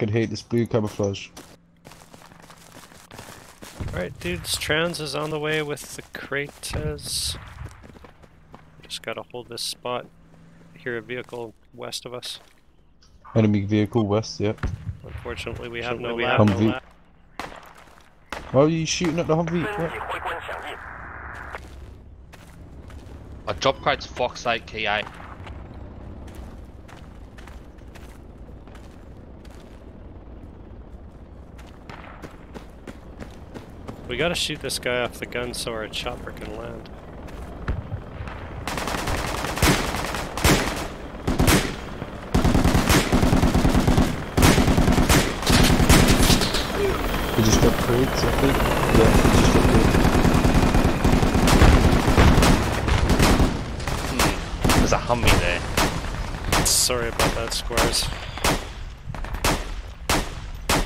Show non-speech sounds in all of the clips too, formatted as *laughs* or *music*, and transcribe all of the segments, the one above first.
fucking hate this blue camouflage. Alright, dudes, trans is on the way with the Kratos. Just gotta hold this spot. Hear a vehicle west of us. Enemy vehicle west, yep. Unfortunately, we have no we lat. have no no lat. Why are you shooting at the Humvee? What? A drop code's Fox 8 Key eh? Gotta shoot this guy off the gun so our chopper can land. We just got crates, I think. Yeah, we just got crates. There's a Humvee there. Sorry about that, Squares.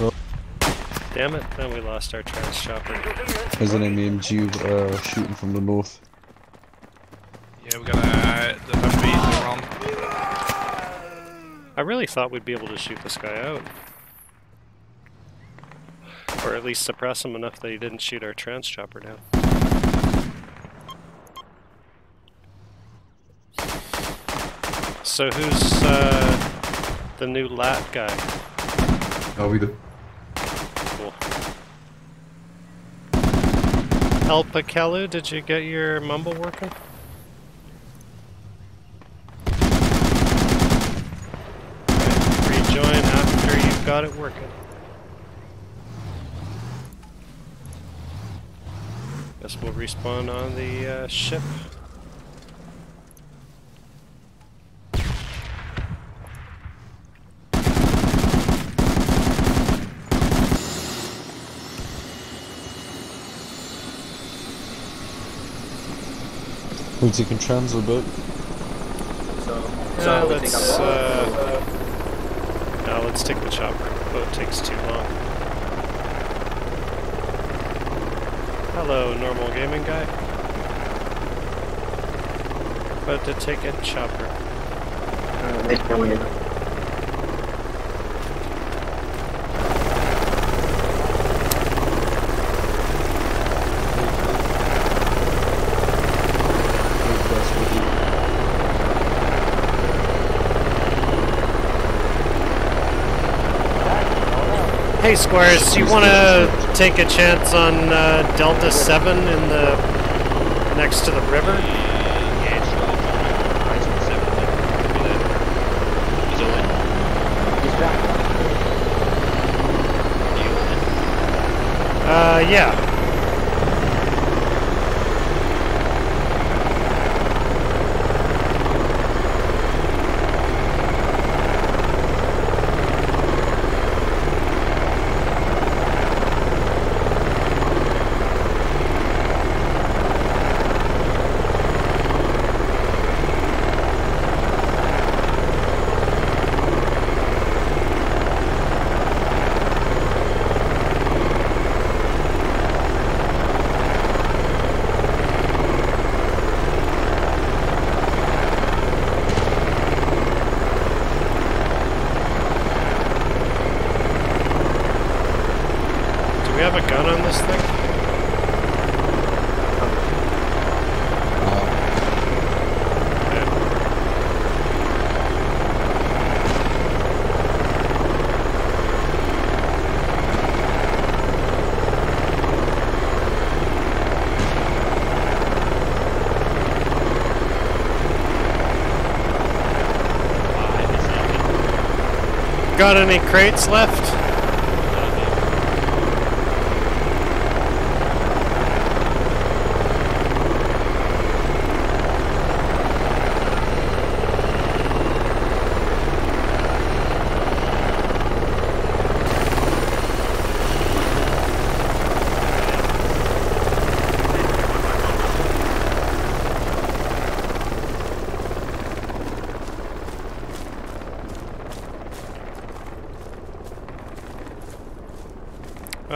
Oh. Damn it, then we lost our trans chopper. There's an MMG uh, shooting from the north. Yeah, we got uh, the Humvee, they're. I really thought we'd be able to shoot this guy out. Or at least suppress him enough that he didn't shoot our trans chopper down. So who's uh, the new lat guy? I'll be the. Cool. El Pakelu, did you get your mumble working? Rejoin after you've got it working. Guess we'll respawn on the uh, ship. We're taking trans a bit. Yeah, let's, uh, no, let's take the chopper. Boat takes too long. Hello, normal gaming guy. About to take a chopper. Northwest with you. Squares, you want to take a chance on uh, Delta 7 in the next to the river? Yeah, sure. I'll try it. 8 7 there. Is it lit? You lit? Uh, yeah. Do we have a gun on this thing? Yeah. Five a second. Got any crates left?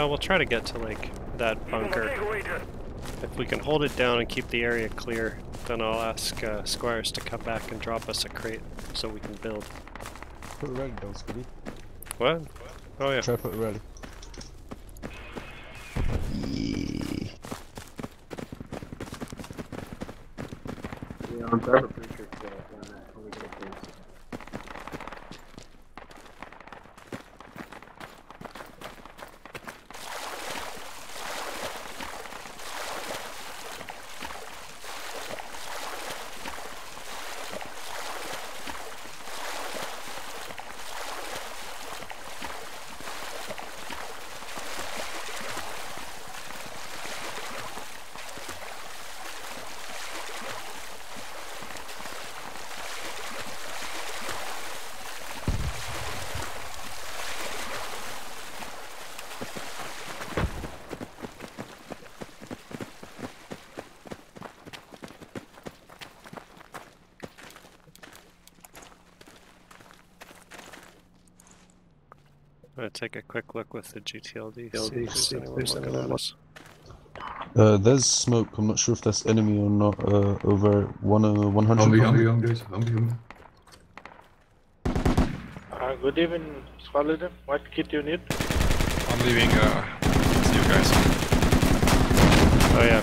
Well, we'll try to get to like that bunker. If we can hold it down and keep the area clear, then I'll ask uh, Squires to come back and drop us a crate so we can build. Put a rank down, Scotty. What? Oh yeah. Try put it ready. Yeah. Yeah, I'm take a quick look with the GTLD. GTLD, see if there's see if anyone there's looking at us. Uh, there's smoke. I'm not sure if that's enemy or not. Uh, over one uh, 100. Humvee, Humvee, Humvee, guys. Humvee, Humvee. Uh, good evening, Squadron. What kit you need? I'm leaving. Uh, see you guys. Oh yeah.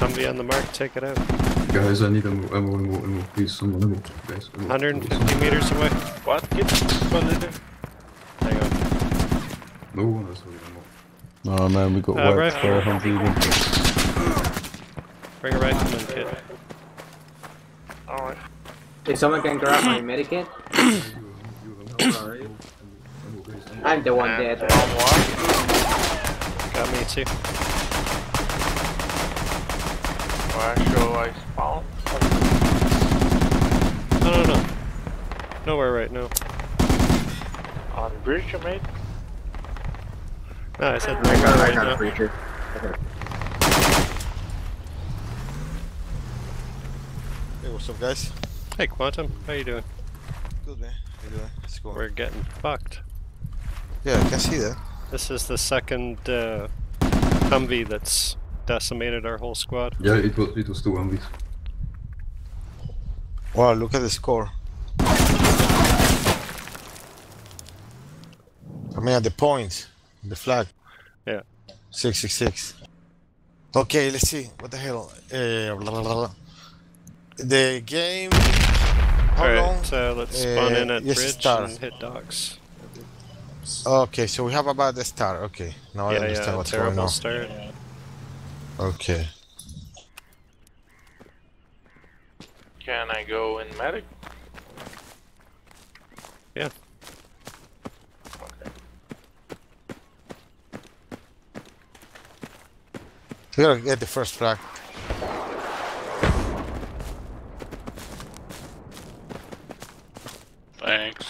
Humvee on the mark, take it out. Guys, I need ammo, ammo, ammo, ammo. Please, someone ammo. Guys, ammo. 150 meters away. What kit, Squadron? Hang on. No one has ammo. Oh man, we got Uh, wiped right. by a Humvee. then. Bring a rifleman kit. Alright. If someone can grab my medikit, Ammo. *coughs* I'm the one dead. Got me too. Where shall I spawn? No, no, no. Nowhere right now. On bridge, mate? No, I said I nowhere got, I right got a now. preacher. Hey, what's up, guys? Hey, Quantum, how you doing? Good, man. How you doing? What's going We're getting fucked. Yeah, I can see that. This is the second uh, Humvee that's decimated our whole squad. Yeah, it was, it was two Humvees. Wow, look at the score. I mean, at the point, the flag. Yeah. 666. Okay, let's see. What the hell? Uh, blah, blah, blah. The game. How long? Alright, uh, let's spawn in Uh, at yes, bridge start. and hit docks. Okay, so we have about the start. Okay, now I yeah, understand yeah, what's going terrible on. start. Okay. Can I go in medic? Yeah. We gotta get the first flag. Thanks.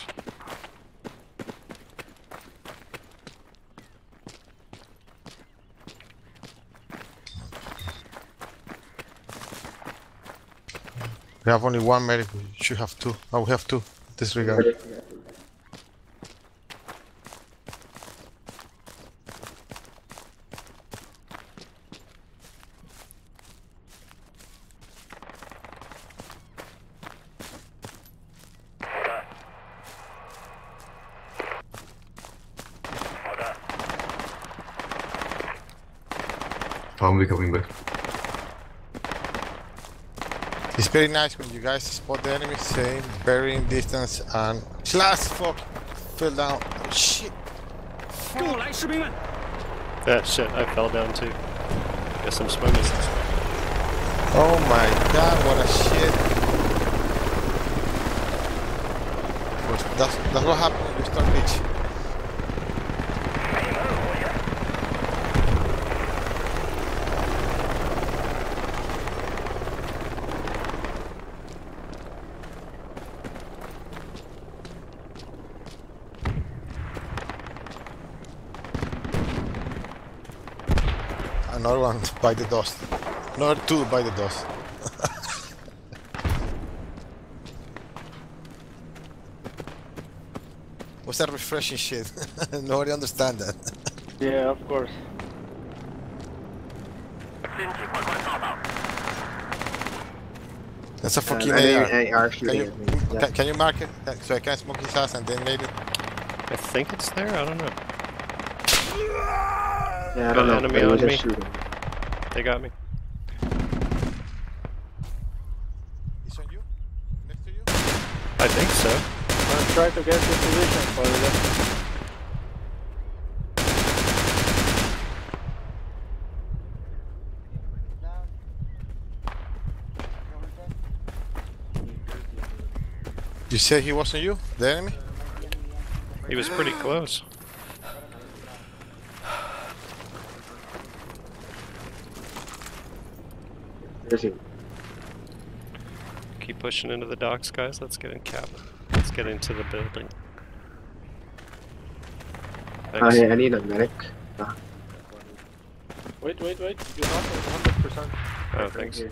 We have only one medic. We should have two. Oh, we have two. Disregard. Humvee coming back. It's very nice when you guys spot the enemy, same, burying distance, and slash fuck fell down. Shit. Eh, yeah, shit, I fell down too. Guess I'm swimming. Oh my god, what a shit. But That's, that's what happened when you start beach. Another one by the dust. Another two by the dust. *laughs* What's that refreshing shit? *laughs* Nobody understand that. *laughs* Yeah, of course. That's a fucking Uh, I AR. AR Can you. Yeah. can, can you mark it so I can smoke his ass and then later? I think it's there. I don't know. Yeah, I don't know. enemy on me. shooting. They got me. It's on you? Next to you? I think so. I'm trying to get the position for them. You said he wasn't you? The enemy? He was pretty close. Where's he? Keep pushing into the docks, guys. Let's get in cap. Let's get into the building. Thanks. I, I need a medic. Ah. Wait, wait, wait. You're not 100%. Oh, Right thanks. here.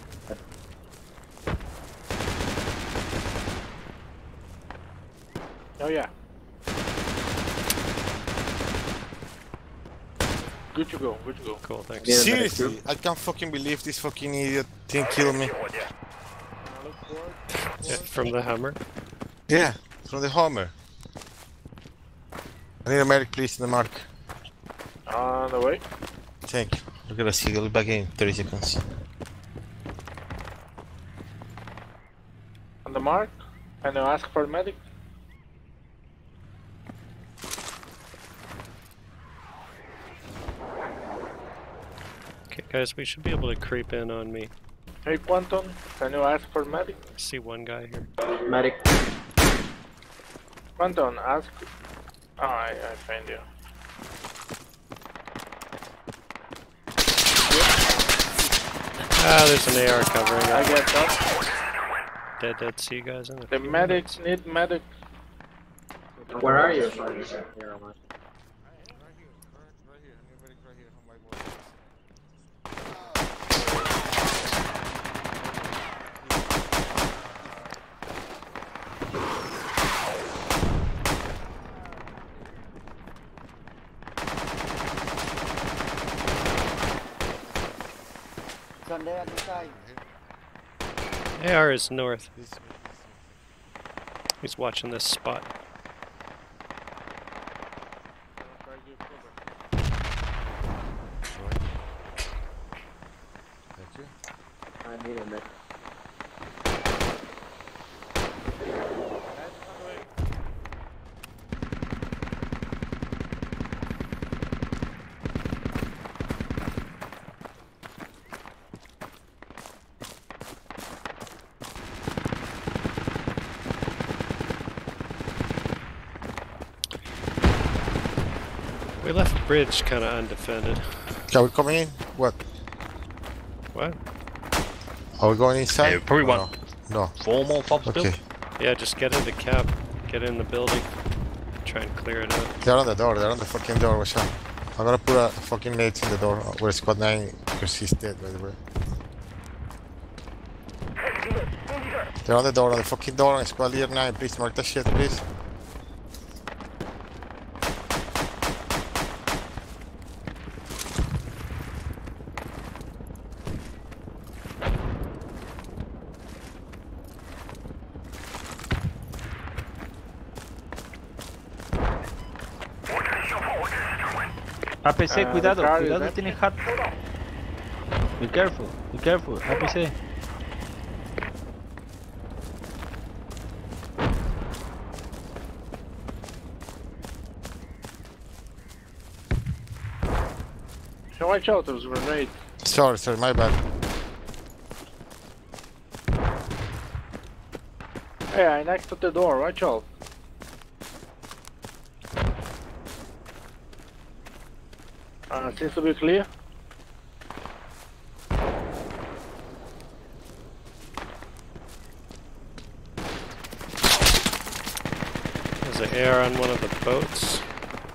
Oh, yeah. Good to go, good to go. Cool, thanks. Yeah. Seriously, I can't fucking believe this fucking idiot didn't kill me. Yeah, from the hammer. Yeah, from the hammer. I need a medic, please, in the mark. On the way. Thank you. Look at us, I'll be back in 30 seconds. On the mark. And you ask for a medic. Okay, guys, we should be able to creep in on me. Hey, Quantum. Can you ask for medic? I see one guy here. Medic. Quantum, ask. Oh, I, I find you. Ah, there's an AR covering up. I get that. Dead, dead. See you guys in a The few minutes. medics need medic. Where are you? AR is north. He's watching this spot. Bridge kind of undefended. Are we coming in? What? What? Are we going inside? Yeah, we probably Or want- No. Four more fobs no. built. Okay. Yeah, just get in the cap. Get in the building. Try and clear it out. They're on the door. They're on the fucking door. Watch out. I'm gonna put a fucking mate in the door. Where's squad 9? Because he's dead, by the way. They're on the door, on the fucking door, on squad leader 9. Please mark that shit, please. APC, Ah, cuidado, the car is cuidado, empty. tiene hat. Be careful, be careful, APC. So watch out, there's a grenade. Sorry, sorry, my bad. Hey, I knocked to the door, watch out. Uh, seems to be clear. There's an air on one of the boats.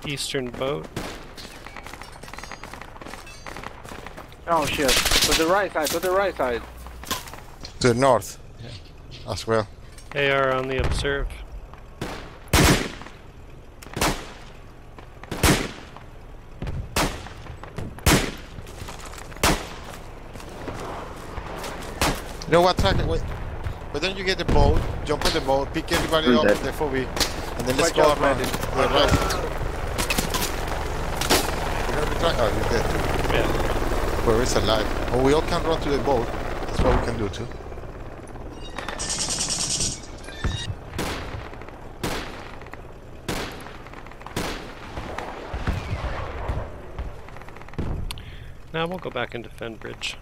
Eastern boat. Oh shit. To the right side, to the right side. To the north. Yeah. As well. AR on the observe. You know what, Trekker? Wait. But then you get the boat, jump on the boat, pick everybody up dead. we the and then let's go around. Right. You're gonna be Trekker? Oh, you're dead too. Yeah. Where is alive? Oh, we all can run to the boat. That's what we can do too. Now we'll go back and defend bridge.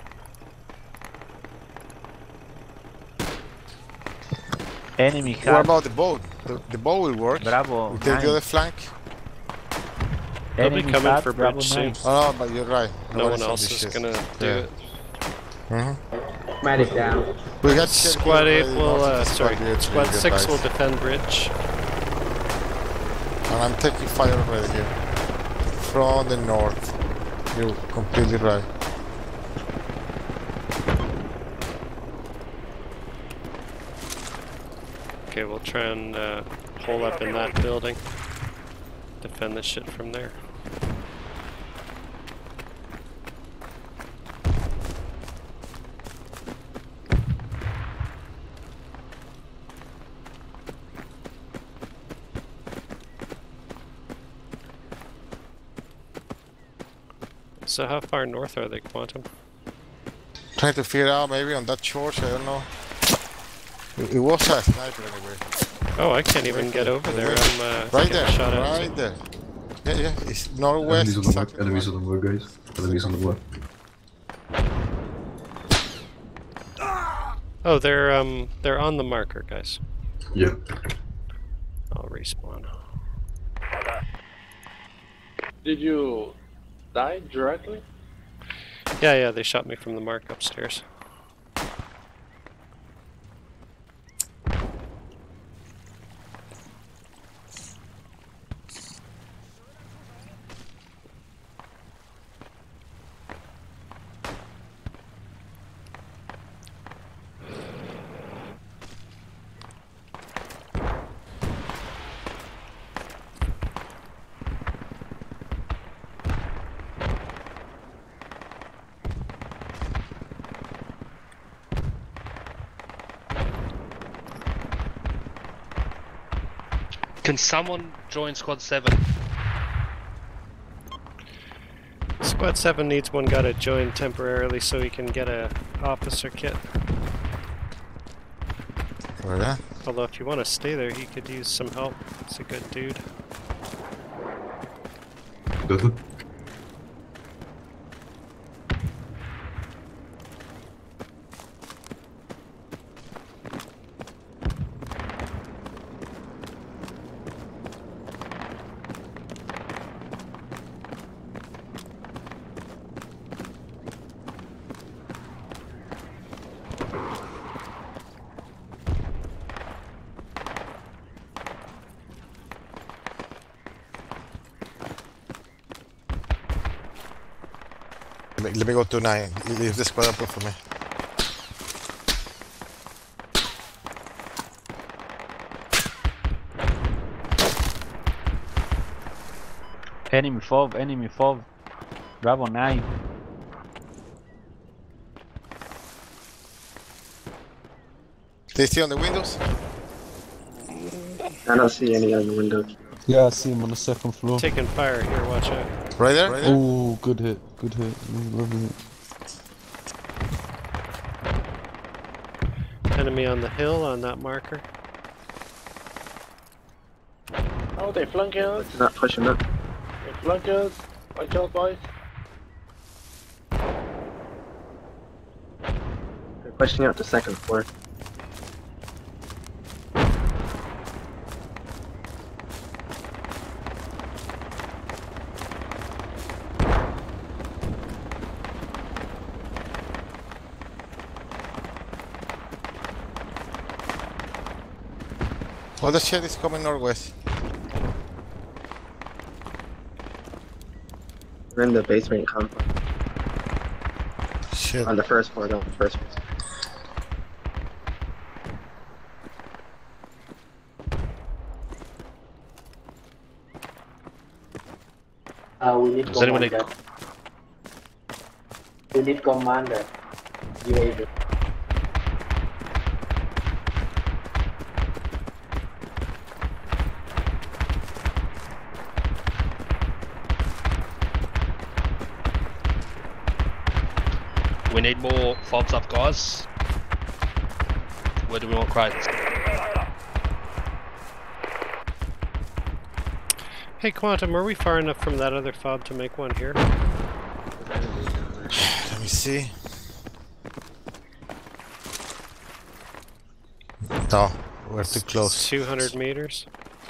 Enemy What about the boat? The, the boat will work. Bravo. We take the other flank. They'll be Enemy coming hat, for bridge soon. Oh, no, but you're right. No Nobody's one else is gonna do Yeah. it. Mhm. Medic down. We got Squad 8 Cherokee will, uh, north of the sorry, squad here, Squad so 6 will defend bridge. And I'm taking fire already here. From the north. You're completely right. Okay, we'll try and uh, hole up in that building. Defend this shit from there. So how far north are they, Quantum? Trying to figure out maybe on that church, I don't know. It, it was a sniper anyway. Oh, I can't even get over there. I'm uh, Right there, shot at. right there. Yeah, yeah, it's northwest. Enemies on the left. exactly Enemies on the left, guys. Enemies on the left. Oh, they're um they're on the marker, guys. Yeah. I'll respawn. Did you die directly? Yeah, yeah, they shot me from the mark upstairs. Can someone join squad 7? Squad 7 needs one guy to join temporarily so he can get a officer kit. Where that? Although if you want to stay there, he could use some help. He's a good dude. Does it? Let me, let me go to nine. Leave the squad open for me. Enemy FOB, enemy FOB. Bravo 9. They see on the windows? I don't see any other windows. Yeah, I see him on the second floor. Taking fire here, watch out. Right there? Right there? Oh, good hit, good hit. Mm, Loving it. Enemy on the hill on that marker. Oh, they flank us. Not pushing up. They flank us. Watch out, boys. They're pushing out the second floor. Oh, the shit is coming northwest. We're in the basement complex. Shit. On the first floor, no, first floor. Uh, we need Does anyone commander. We need commander. UAV. We need more fobs up, guys. Where do we want crates? Hey, Quantum, are we far enough from that other fob to make one here? Let me see. No, we're too close. 200 meters.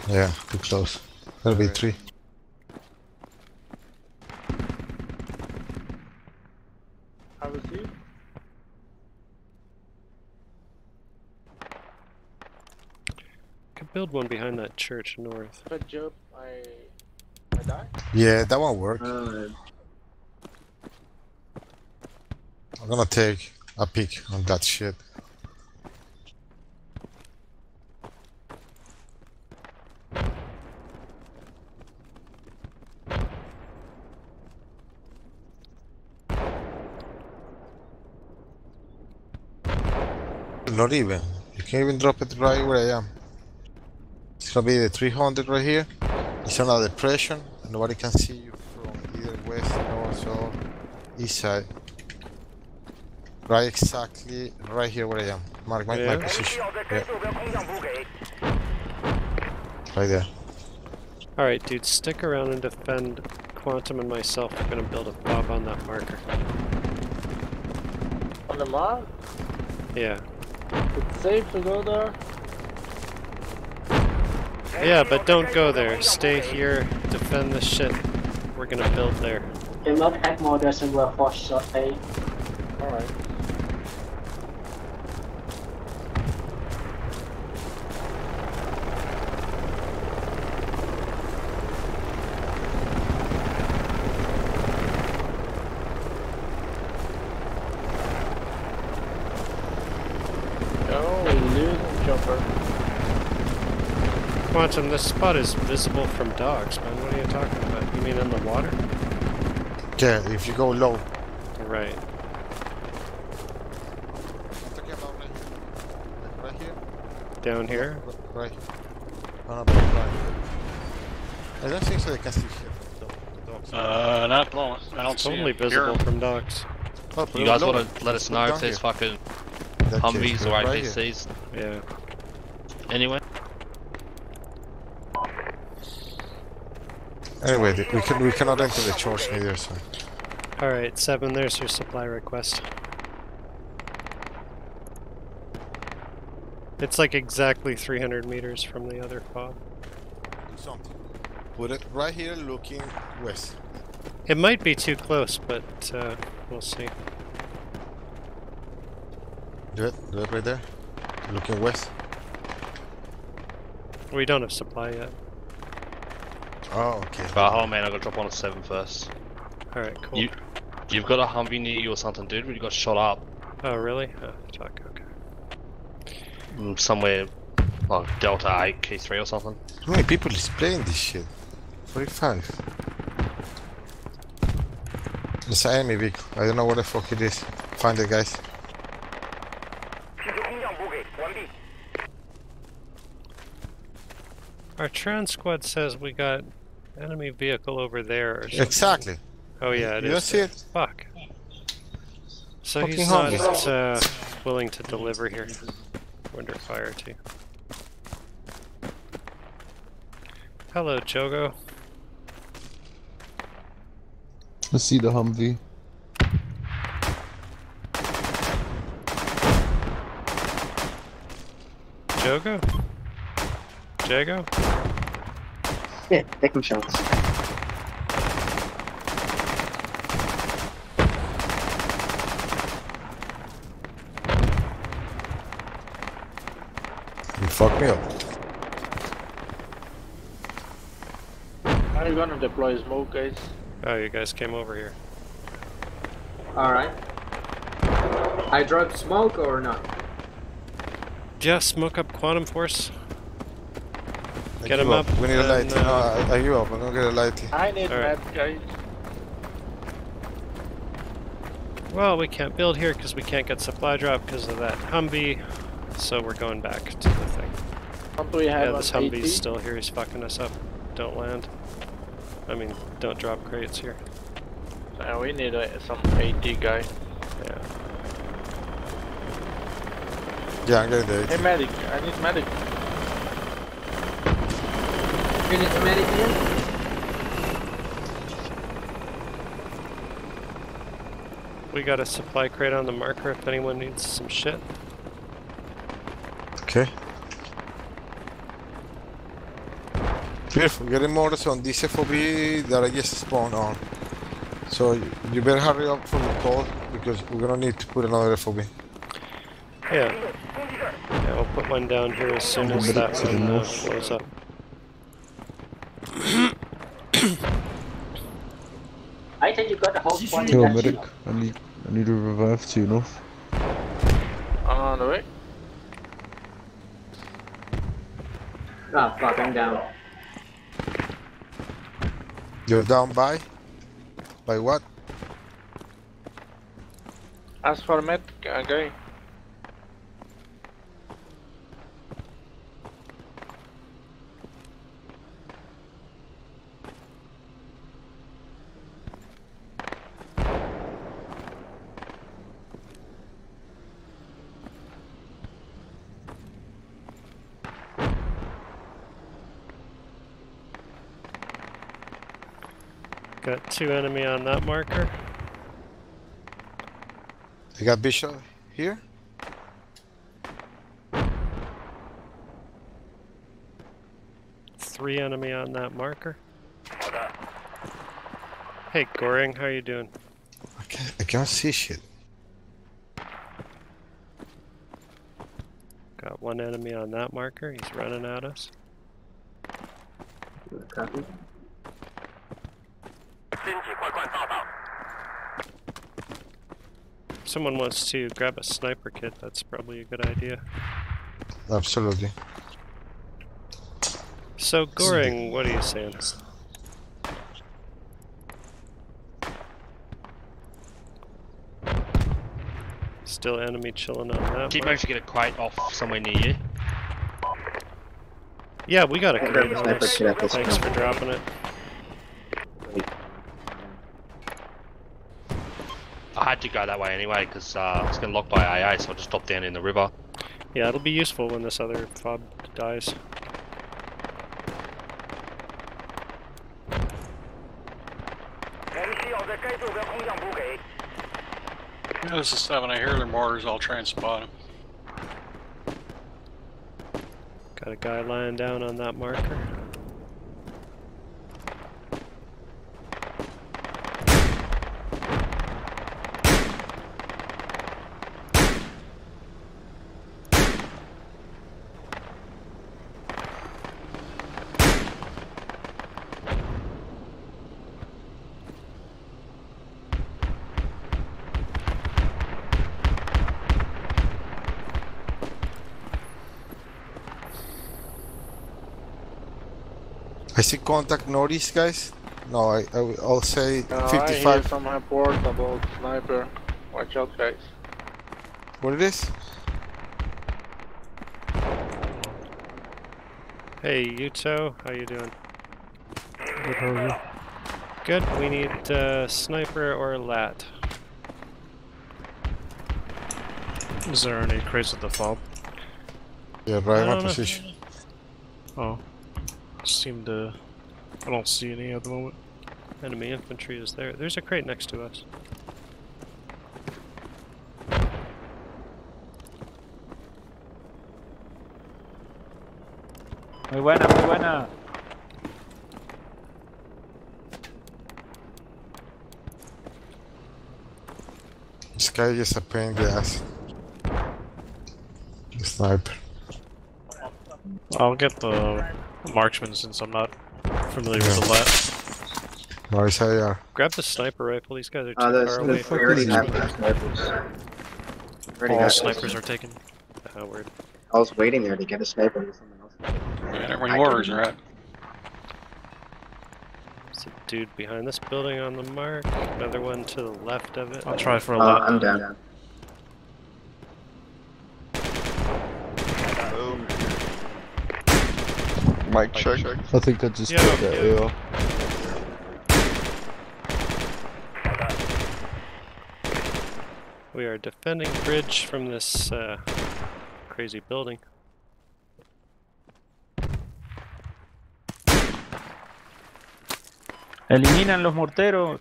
Yeah, too close. That'll be three. Could build one behind that church north. Good job. I I die. Yeah, that won't work. Uh, I'm gonna take a peek on that shit. Not even. You can't even drop it right where I am. It's gonna be the 300 right here. It's on a depression. Nobody can see you from either west, north, or east side. Right exactly right here where I am. Mark my, my position. Yeah. Right there. Alright, dude, stick around and defend Quantum and myself. We're gonna build a fob on that marker. On the mark. Yeah. It's safe to go there. Yeah, but don't go there. Stay here, defend the shit. We're gonna build there. em ớt hát model server force shot A. Alright. Oh, we losing jumper. Quantum, this spot is visible from docks, man. What are you talking about? You mean in the water? Yeah, if you go low. Right. Talking about right here. Right here. Down here? Right. No, no, right. I don't think so they can see shit. from the- the docks. Uh, not at the moment. I don't It's see totally it. visible Here. from docks. Oh, You guys want to let us know if there's here. fucking In that Humvees or it right. APCs Yeah. anywhere? Anyway, we can we cannot enter the church neither. So Alright, Seven, there's your supply request. It's like exactly 300 meters from the other fob. do something. Put it right here, looking west. It might be too close, but uh, we'll see. Do it. Do it right there. Looking west. We don't have supply yet. Oh, okay. But oh man, I gotta drop on a 7 first. Alright, cool. You, you've got a Humvee near you or something, dude. You got shot up Oh, really? Oh, fuck, okay. mm, somewhere like Delta 8, Key 3 or something. How many people is playing this shit? 45. It's an enemy vehicle. I don't know what the fuck it is. Find it, guys. Our trans squad says we got enemy vehicle over there or something. Exactly. Oh, yeah, it You don't is see it? Fuck. So Fucking he's not uh, willing to deliver here. Wonder fire too. Hello, Jogo. I see the Humvee. Jogo? Jago? Yeah, take some shots. You fucked me up. Are you gonna deploy smoke, guys? Oh, you guys came over here. Alright. I drop smoke or not? Yeah, smoke up Quantum Force. I Get give him up We need a light. uh, No, I, I give up. I'm gonna get a light. I need Alright. map, guys. Well, we can't build here because we can't get supply drop because of that Humvee. So we're going back to the thing. What do we have Yeah, on this AT? Humvee's still here. He's fucking us up. Don't land. I mean, don't drop crates here. Uh, we need uh, some AT guy. Yeah. Yeah, I'm getting the Hey, medic. I need medic. You need some medic here? We got a supply crate on the marker if anyone needs some shit. Okay. Careful, getting orders on this FOB that I just spawned on. So you- you better hurry up for the call because we're gonna need to put another FOB. Yeah. Yeah, we'll put one down here as soon as that to the one uh, blows up. I think you got the whole point. Yo, medic, I need, I need a revive to you know. On the way. Oh, fuck, I'm down. You're down by? By what? Ask for medic, uh, guy. Got two enemy on that marker. You got Bishop here? Three enemy on that marker. Hey Goring, how you doing? I can't, I can't see shit. Got one enemy on that marker. He's running at us. Copy. Someone wants to grab a sniper kit, that's probably a good idea. Absolutely. So Goring, what are you saying? Still enemy chilling on that. Did you manage to get a crate off somewhere near you? Yeah, we got a I crate grabbed a sniper kit at this Thanks point. for dropping it. I had to go that way anyway because uh, I was going to lock by AA, so I'll just dropped down in the river. Yeah, it'll be useful when this other fob dies. Yeah, this is seven. I hear their mortars. I'll try and spot them. Got a guy lying down on that marker. I see contact northeast, guys. No, I, I will- I'll say Uh, I hear 55. some report about sniper. Watch out, guys. What it is? Hey, Yuto, how you doing? Good, how are you? Good, we need uh, sniper or lat. Is there any crates at the fob? Yeah, right in my don't know. position. Oh. Seem to. I don't see any at the moment. Enemy infantry is there. There's a crate next to us. Muy buena, muy buena. This guy is a pain in the ass. The sniper. I'll get the marksman since I'm not familiar with the lat. Nice AR. Grab the sniper rifle. These guys are too Uh, those, far those, away. we already have those snipers. Already All got snipers those. are taken. Oh, word. I was waiting there to get a sniper with someone else. Yeah, where your mortars are at. There's a dude behind this building on the mark. Another one to the left of it. I'll try for a Uh, lat. I'm down. Mic check. I think I just Yeah, got that yeah. AR. We are defending bridge from this uh, crazy building. Eliminan los morteros.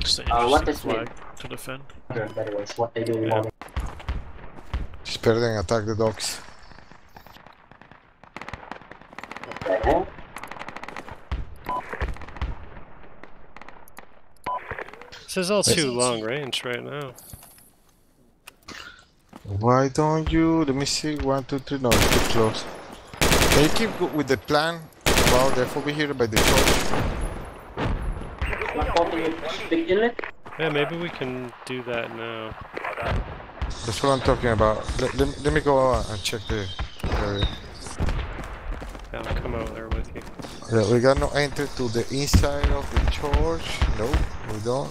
Just Uh, what interesting is flag to defend. By the what they do Yeah. All Just better than attack the docks. This is all too long range right now. Why don't you? Let me see. One, two, three. No, it's too close. Can you keep with the plan about the FOB here by the church? What holding it? Big inlet? Yeah, maybe we can do that now. That's what I'm talking about. Let, let, me- let me go out and check the area. Yeah, I'll come out there with you. Yeah, we got no entry to the inside of the church. No, we don't.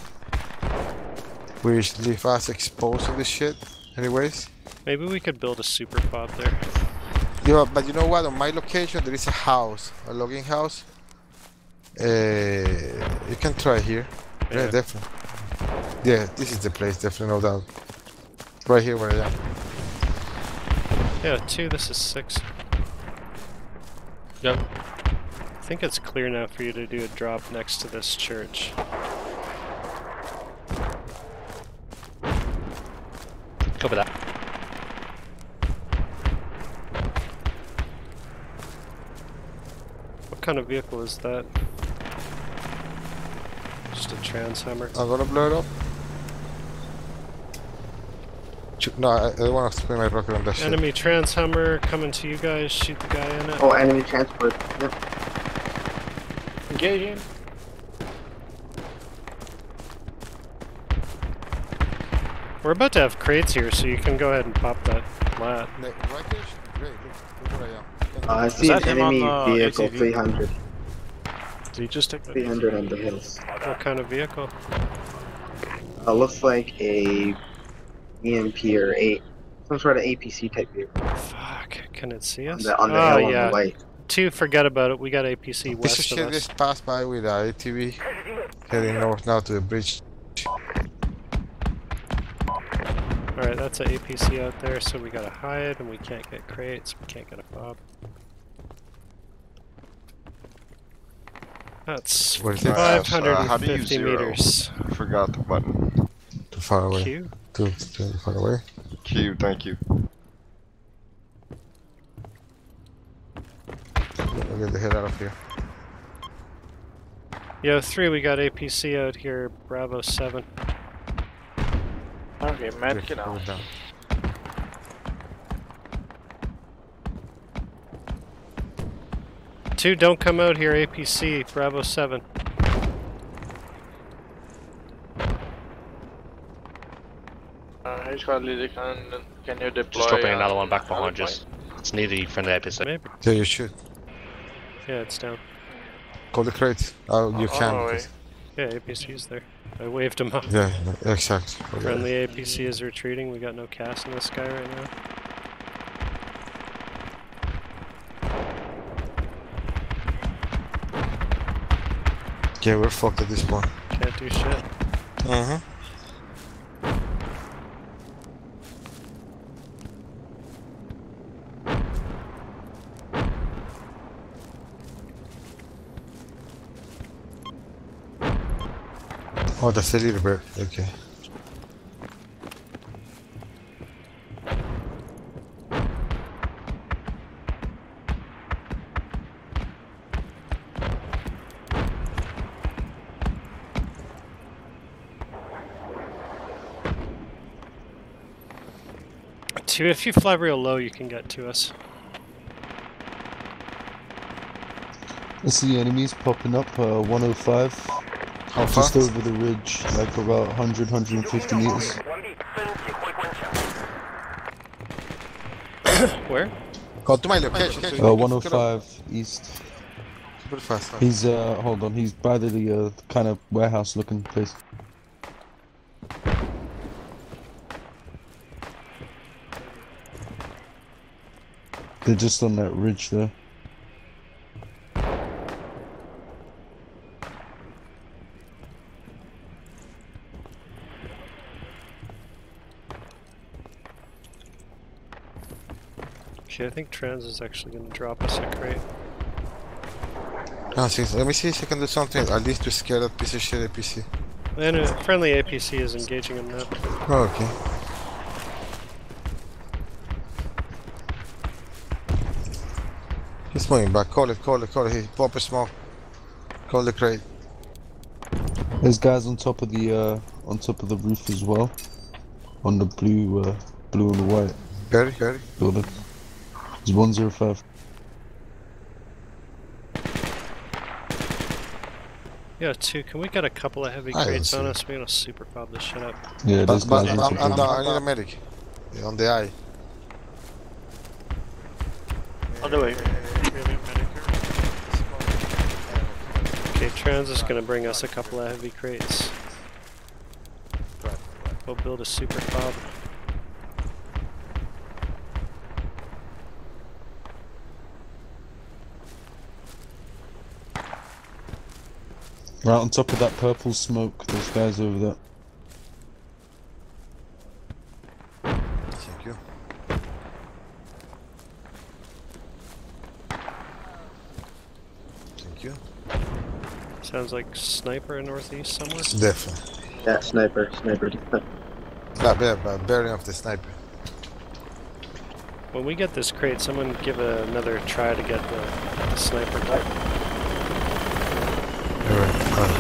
Which leave us exposed to the shit. Anyways. Maybe we could build a super pod there. Yeah, but you know what? On my location, there is a house, a logging house. Uh, you can try here. Yeah, Yeah. definitely. Yeah, this is the place, definitely, no doubt. Right here where I am. Yeah, two, this is six. Yep. I think it's clear now for you to do a drop next to this church. Cover that. What kind of vehicle is that? Just a transhammer. I'm gonna blow it up. Ch- No, I, I don't want to spray my rocket on that shit. Enemy transhammer coming to you guys, shoot the guy in it. Oh, enemy transport. Yep. Engaging. We're about to have crates here, so you can go ahead and pop that lat. Right there great. Look, look where I am. Uh, I see an that on enemy vehicle, ATV? 300. Did he just take the 300 on the hills. What kind of vehicle? Uh, looks like a EMP or a some sort of APC type vehicle. Fuck, can it see On us? the, on the oh hill on yeah, the white. two, forget about it. We got APC Piece of west of shit us. just passed by with a ATV heading north now to the bridge. Alright, that's an APC out there, so we gotta hide and we can't get crates, we can't get a fob. That's Where's that? Uh, so, how do you 550 meters. I forgot the button. Too far away. Q? Too, too far away. Q, thank you. I'll get the hell out of here. Yo, 3, we got APC out here, Bravo 7. Okay, Okay, medkit go out. down. Two, don't come out here, APC, Bravo 7. Uh, Charlie, they can, can you deploy? Just dropping another uh, one back behind Alpine? us. It's near the friendly episode. Maybe. Yeah, you should. Yeah, it's down. Call the crates. Oh, you Oh, can. oh, because- Yeah, APC's there. I waved him up. Yeah, exactly. Okay. Friendly APC is retreating. We got no cast in the sky right now. Yeah, we're fucked at this point. Can't do shit. Uh-huh. Oh, that's a little bit. Okay. Two, if you fly real low, you can get to us. I see enemies popping up, uh, 105. How Just over the ridge, like about 100, 150 meters. *coughs* Where? Go to my location. Uh, can pick it up 105 east. Super fast. huh? He's, uh, hold on, he's by the, uh, kind of warehouse looking place. They're just on that ridge there. Okay, I think trans is actually gonna drop us a crate. Ah, see, let me see if I can do something. At least to scare that piece of shit APC. And a friendly APC is engaging him now. Oh, okay. He's moving back. Call it, call it, call it. He pop a smoke. Call the crate. There's guys on top of the uh, on top of the roof as well, on the blue, uh, blue and white Gary, Gary. building. There's one zero five. Yeah, two. Can we get a couple of heavy crates on us? We're gonna super pop this shit up. Yeah, But, there's but guys I'm, on top I'm down. I need a medic. Yeah, on the eye. On the way. Okay, trans is gonna bring us a couple of heavy crates. We'll build a super fob. Right on top of that purple smoke, there's guys over there. Thank you. Thank you. Sounds like sniper in northeast somewhere. Definitely. Yeah, sniper, sniper. Not bad, but burying of the sniper. When we get this crate, someone give another try to get the, the sniper. done.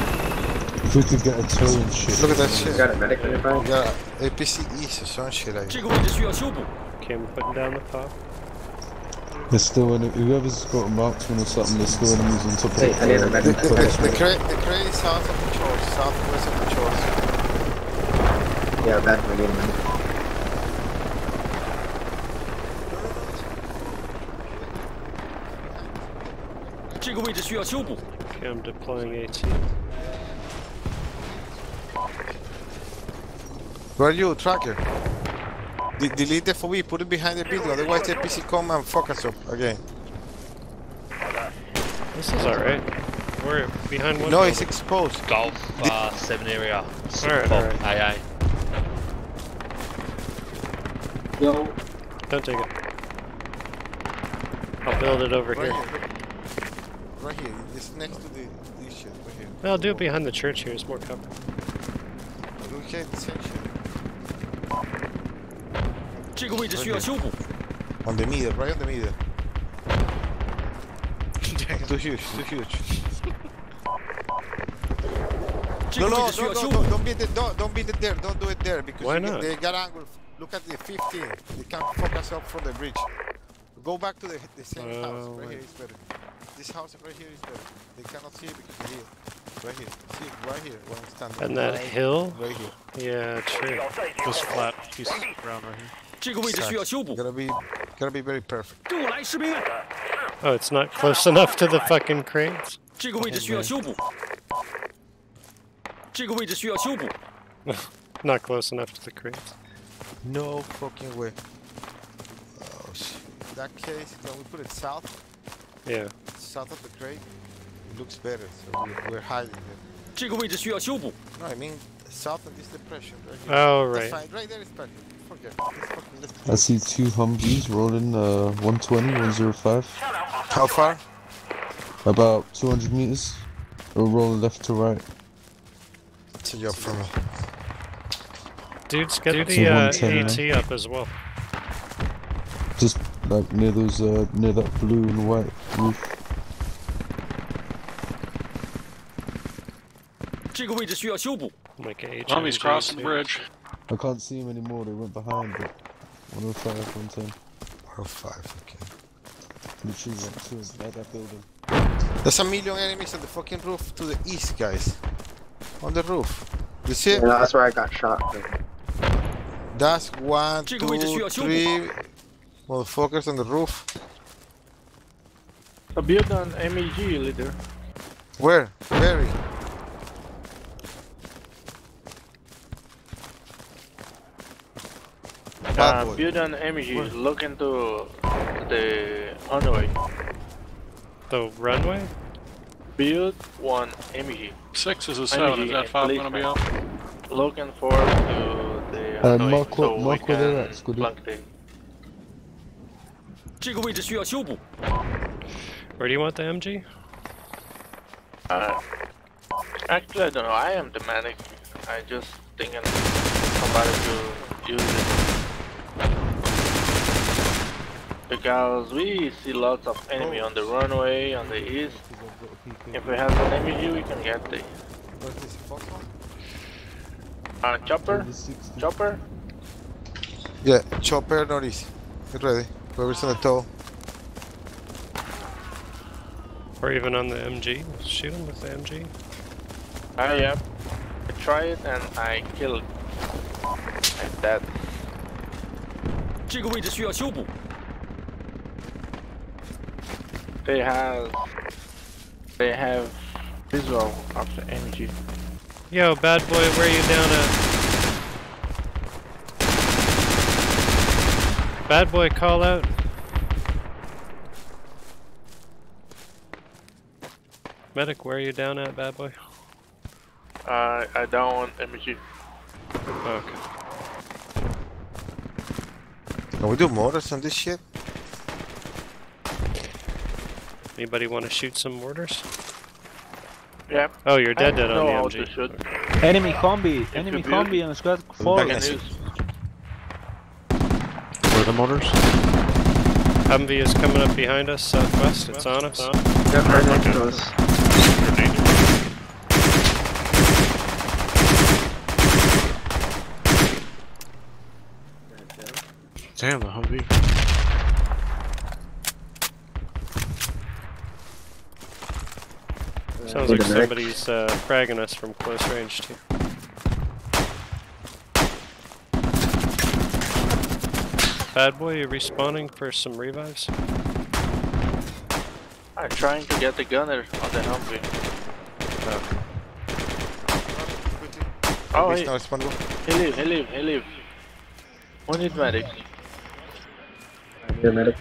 If we could get a tow and shit. Look at that shit. You got a medic in nearby? We got APC East or some shit like that. Okay, I'm putting down the pop. There's still any, whoever's got a marksman or something, there's still enemies on top of Hey, the I need a medic. The, the, the, crate, the crate is south of the church, southwest of the church. Yeah, back when I need a medic. Okay, I'm deploying AT. Where are you, Trekker? De delete the FOB, put it behind the building, otherwise the PC come and fuck us up again. This is alright. We're behind one. No, building. it's exposed. Golf uh, 7 area. Alright, alright. Aye, aye. Yo. Don't take it. I'll build it over Right here. here. Right here, it's next to the this shit, right here. I'll do it behind the church here. It's more cover. We can same shit. On the middle, right on the middle. too huge, too huge. No, no, no, no, no, don't be the, don't, don't be the there, don't do it there because Why not? they got angle. Look at the 15. They can't focus up from the bridge. Go back to the, the same uh, house. Oh, Right wait. here is better. This house right here is better. They cannot see it because of here. Right here. See it right here. Where I'm standing. And that right, hill? Right here. Yeah, true. This flat piece of ground right here. Exactly. Gotta be, gotta be very perfect. Oh, it's not close enough to the fucking crates. *laughs* Not close enough to the crates. No fucking way. Oh shit. In that case, when we put it south, Yeah. south of the crate, it looks better. So we, we're hiding it. No, I mean south of this depression right here. Oh, That's right. fine. Right there is perfect. Forget. it. Let's fucking let's I see two Humvees rolling uh, 120, 105. How far? About 200 meters. Or rolling left to right. To your job for me. Dudes, get It's the uh, 110, AT up as well. Just like near those, uh, near that blue and white roof. Like a Zombies HMG crossing the too. bridge. I can't see them anymore, they went behind it. 105, 110. 105, Okay. Literally like two of like that building. There's a million enemies on the fucking roof to the east, guys. On the roof. You see it? Yeah, that's where I got shot. That's one, two, three motherfuckers on the roof. A build on MEG, leader. Where? Very. Uh, boy. build on MEG. Look into the runway. The runway? Build one MEG. Six is a seven. Is that five gonna be up? Looking forward to the Uh, runway mark what- so mark we where they're can at, Scooty. flank them. 这个位置需要修补。 Where do you want the MG? Uh, actually, I don't know. I am the medic. I just thinking somebody to use it. Because we see lots of enemy on the runway on the east. If we have an MG, we can get the uh, chopper. Chopper. Yeah, chopper northeast. Get ready. Whoever's on the toe. Or even on the MG? Shoot him with the MG. I am. I try it and I kill it. Like that. 这个位置需要修补。 They have. They have visual of the MG. Yo, bad boy, where you down at? Bad boy, call out. Medic, where are you down at, bad boy? Uh, I don't want MG. Okay. Can we do mortars on this shit? Anybody want to shoot some mortars? Yeah. Oh, you're dead I dead know on how the MG. shoot. Enemy combi, enemy combi on the squad Back 4. in Can the- use. Where are the mortars? Humvee is coming up behind us, southwest. It's on us. Yeah, right next to us. Damn, the Humvee. Sounds like somebody's uh, fragging us from close range too. Bad boy, you respawning for some revives? I'm trying to get the gunner on the Humvee. Oh, He's he, not respondable. he leave, he leave, he leave. We need medic. I need a medic.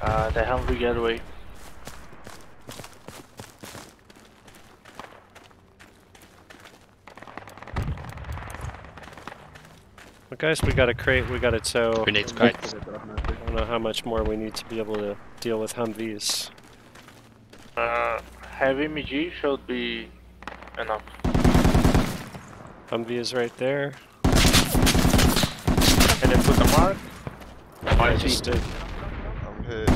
Uh, the Humvee get away. Well, guys, we got a crate, we got a tow. Grenades cracked. I don't know how much more we need to be able to deal with Humvees. Uh, heavy MG should be enough. Humvee is right there. Can you put the mark? I just did. I'm hit.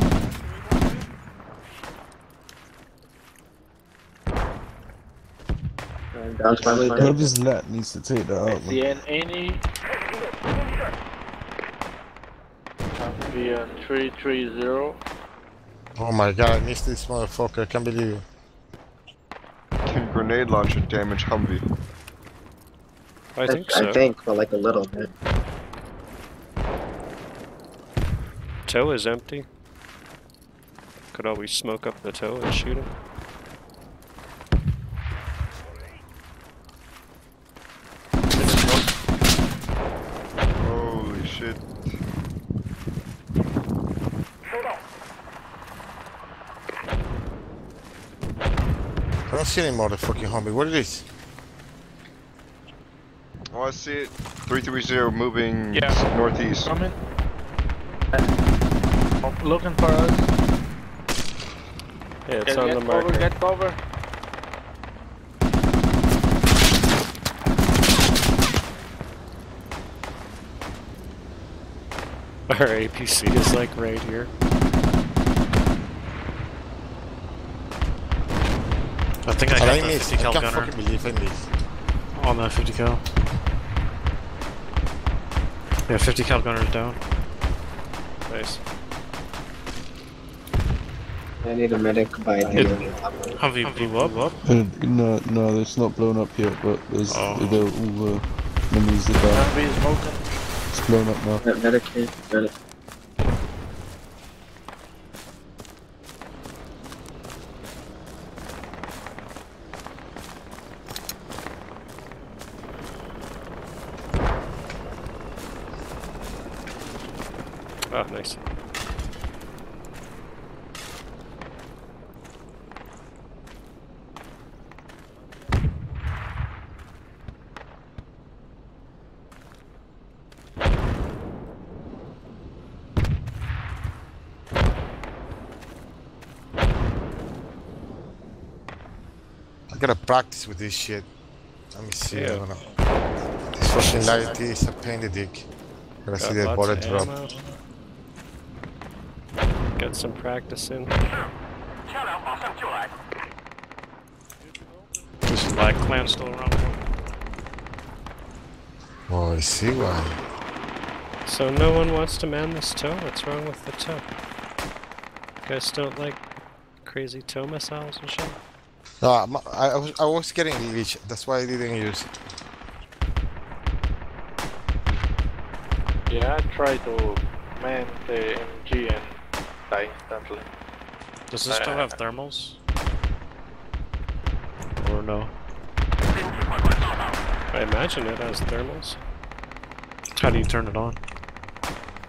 Uh, Down's finally dead. Needs to take that out. man. See any. Humvee on 330. Oh my god, I missed this motherfucker. I can't believe it. Can grenade launcher damage Humvee? I think I, so. think, but like a little bit. Tow is empty. Could always smoke up the tow and shoot him. Holy shit. I don't see any motherfucking homie. What is this? Oh, I see it. 330 moving Yeah. northeast. Coming. Uh, looking for us. Yeah, it's Get, on get the cover, get *laughs* cover. Our APC is like right here. I think I I, got I the missed. 50 I cal can't gunner fucking believe I missed. on that 50 cal. Yeah, 50 cal gunner's down. Nice. I need a medic by It- the Humvee blew up. Uh, no, no, it's not blown up yet, but there's Oh. they're all uh, enemies are down. Humvee is smoking. It's blown up now. That medic. Medic. Oh, nice. gotta practice with this shit. Let me see. Yeah. I don't know. This fucking light is a pain in the dick. Gotta Got see the bullet drop. Ammo. Get some practice in. This Black Clan still around. Oh, I see why. So no one wants to man this tow? What's wrong with the tow? You guys don't like crazy tow missiles and shit? No, I'm- I, I was I was getting glitch. That's why I didn't use. it. Yeah, I tried to man the MG and die instantly. Does this still Uh, have thermals? Or no? I imagine it has thermals. How do you turn it on?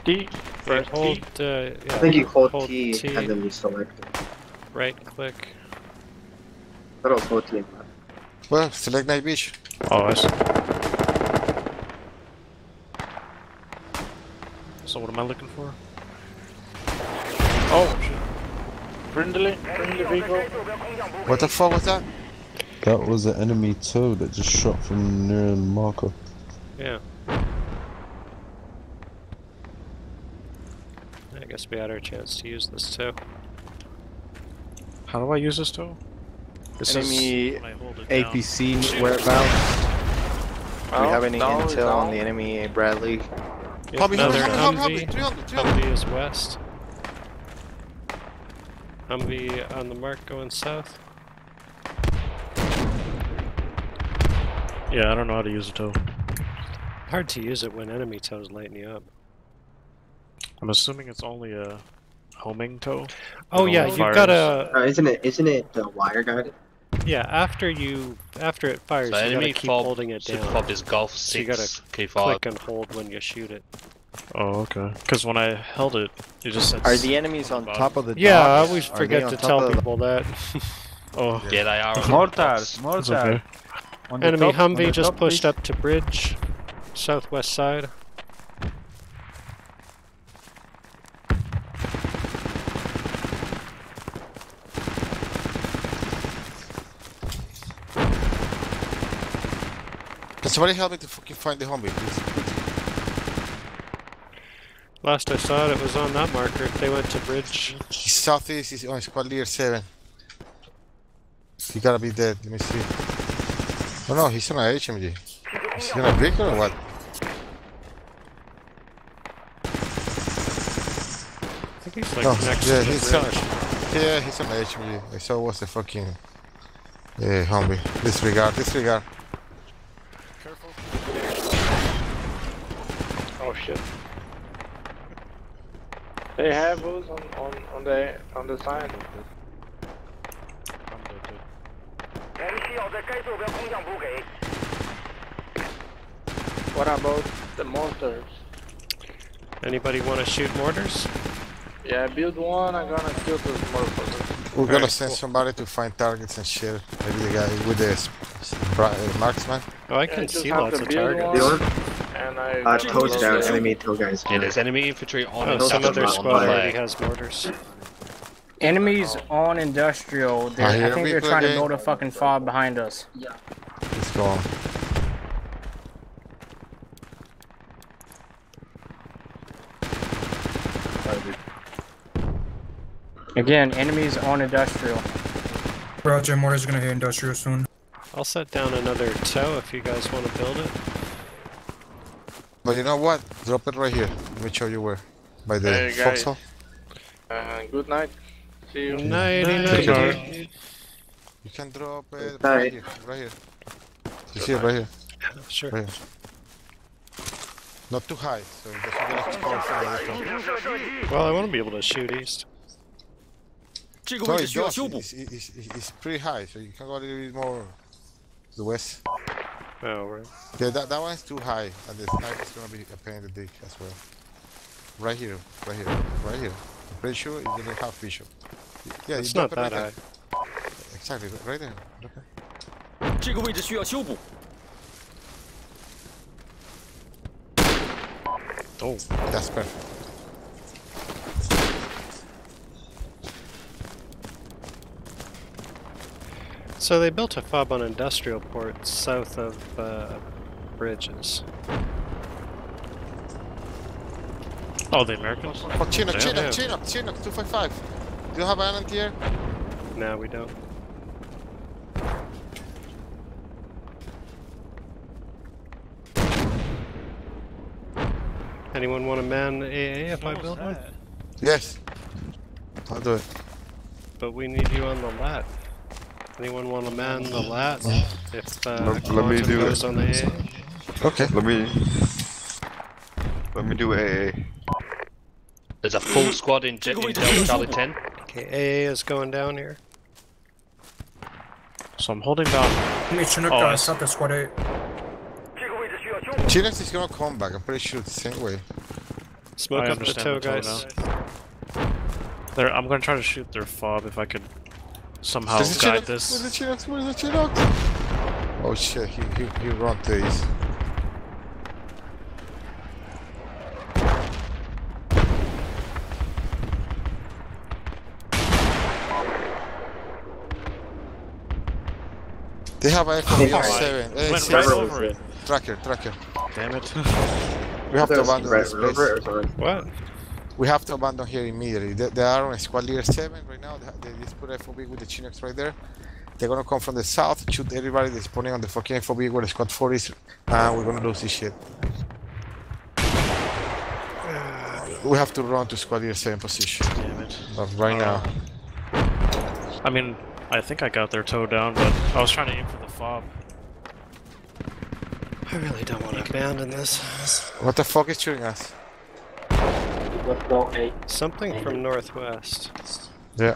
T, Right, hold, T. uh, yeah, I think you hold, hold T, T. and then you select it. right click. But I'll hold T. Well, select night vision. Oh, I see. So what am I looking for? Oh, shit. Friendly, friendly vehicle. What the fuck was that? That was an enemy tow that just shot from near the marker. Yeah. I guess we had our chance to use this too. How do I use this tool? It says Enemy when I hold it down. APC Shoot. whereabouts? Do we have any down, intel down. on the enemy Bradley? Yep, Hobby, another hobby, hobby, Humvee. 300, 300. Is west. Humvee on the mark going south. Yeah, I don't know how to use a tow. Hard to use it when enemy tows lighten you up. I'm assuming it's only a homing tow. Oh yeah, you've fires- got a Uh, isn't it? Isn't it the wire guided? yeah. After you after it fires, So you gotta enemy keep fob holding it should down. fob is Golf So you gotta 6 K5. Click and hold when you shoot it. Oh, okay. Because when I held it, it just said. Are the enemies on top of the Yeah, I always Are forget to tell of the- people that. *laughs* Oh, Yeah, they are. Mortars, mortars. okay. Enemy top- Humvee just top, pushed please. up to bridge, southwest side. Can somebody help me to fucking find the Humvee, please? Last I saw it, it was on that marker. They went to bridge. He's southeast, he's on squad leader 7. He gotta be dead, let me see. Oh no, he's on a HMG. Is he on a vehicle or what? I think he's like no, next yeah, to the he's on bridge. a, yeah, he's on a HMG. I saw it was the fucking uh, Humvee. Disregard, disregard. Careful. Oh shit. They have those on, on, on the on the sign. What about the mortars? Anybody want to shoot mortars? Yeah, build one. I'm gonna kill those motherfuckers. We're gonna Alright, send cool. somebody to find targets and shit. Maybe the guy with the s- s- bra- marksman. Oh, I Yeah, can just see lots of targets. One. And I. Uh, I toes down. also- Enemy tow guys. Yeah, there's enemy infantry on Oh, some other wall squad already flag. has mortars. Enemies on industrial. They're, I I, think they're trying to build a fucking fob behind us. He's gone. Again, enemies on industrial. Roger, mortar's gonna hit industrial soon. I'll set down another tow if you guys want to build it. But you know what? Drop it right here. Let me show you where. By the hey, foxhole. Uh, good night. See you. Night, night. night. You can drop it right here. Right here. You see it right here. Sure. Right here. Not too high, so it doesn't get exposed from the Well, I want to be able to shoot east. Sorry, it's, it's, it's, it's pretty high, so you can go a little bit more to the west. Oh, right. Yeah, that, that one's too high, and the snipe is gonna be a pain in the dick as well. Right here, right here, right here. I'm pretty sure you're gonna have vision. Yeah, It's you not drop it that right high. there. Exactly, right there. Okay. 这个位置需要修补。 Oh, that's perfect. So they built a fob on industrial port south of uh, bridges. Oh, the Americans? Oh, Chinook, Damn. Chinook, Yeah. Chinook, Chinook, 255. Do you have an anti-air? No, we don't. Anyone want to man AA if I build one? Yes. I'll do it. But we need you on the lat. Anyone want to man the lat if uh, Let- let me do goes it. on the AA? Okay. Let me. Let me do AA. There's a full squad in, J- in Delta Charlie 10. Okay, AA is going down here. So I'm holding down. Hey, Chinook, Oh, I stop the squad 8. Chinook is gonna come back. I'm pretty sure it's the same way. Smoke I up the understand tow, the tow guys. They're, I'm gonna try to shoot their fob if I could somehow There's a guide Chinook. this. Where's the Chinook? Where's the Chinook? Oh shit, he, he, he run to east. They have a F-47. Eh, Went right over it. Trekker, Trekker. Damn it. We have to There's abandon Red this place. What? We have to abandon here immediately. They, they are on squad leader 7 right now. They, they just put FOB with the Chinooks right there. They're gonna come from the south, shoot everybody that's spawning on the fucking FOB where the squad 4 is, and we're gonna lose this shit. We have to run to squad leader 7 position. Damn it. But right now. I mean, I think I got their tow down, but I was trying to aim for the fob. I really don't want to abandon this. What the fuck is shooting us? Let's go eight. Something from northwest. Yeah.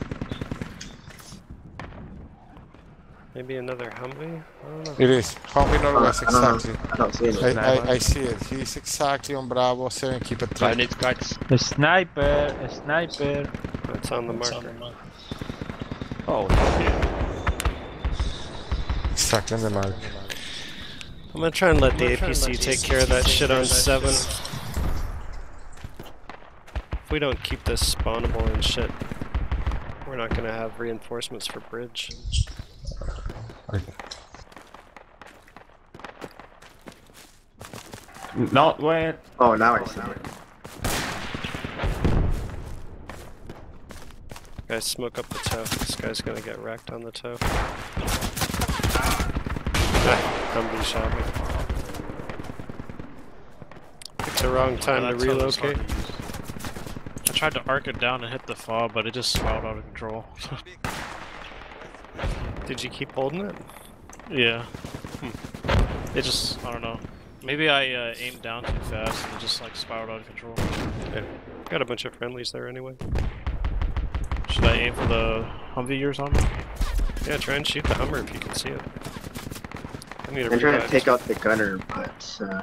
Maybe another Humvee? I don't know. It is. Humvee Northwest, I don't know. exactly. I don't see it. I, I, I see it. He's exactly on Bravo 7. Keep it track. Grenades, guys. A sniper, a sniper. It's on the marker. Oh shit. Exactly on the mark. I'm gonna try and let the APC take care of that shit on 7. If we don't keep this spawnable and shit, we're not gonna have reinforcements for bridge. Not where. Oh, now I see it. Guys, smoke up the tow. This guy's gonna get wrecked on the tow. Ah, Humvee shot me. It's the wrong time That to tow was hard relocate. To use. I tried to arc it down and hit the fob, but it just spiraled out of control. *laughs* Did you keep holding it? yeah. It just, I don't know. Maybe I uh, aimed down too fast and it just like spiraled out of control. Yeah. Got a bunch of friendlies there anyway. Should I aim for the Humvee or something? Yeah, try and shoot the Hummer if you can see it. I need a I'm trying to revive. take out the gunner, but uh,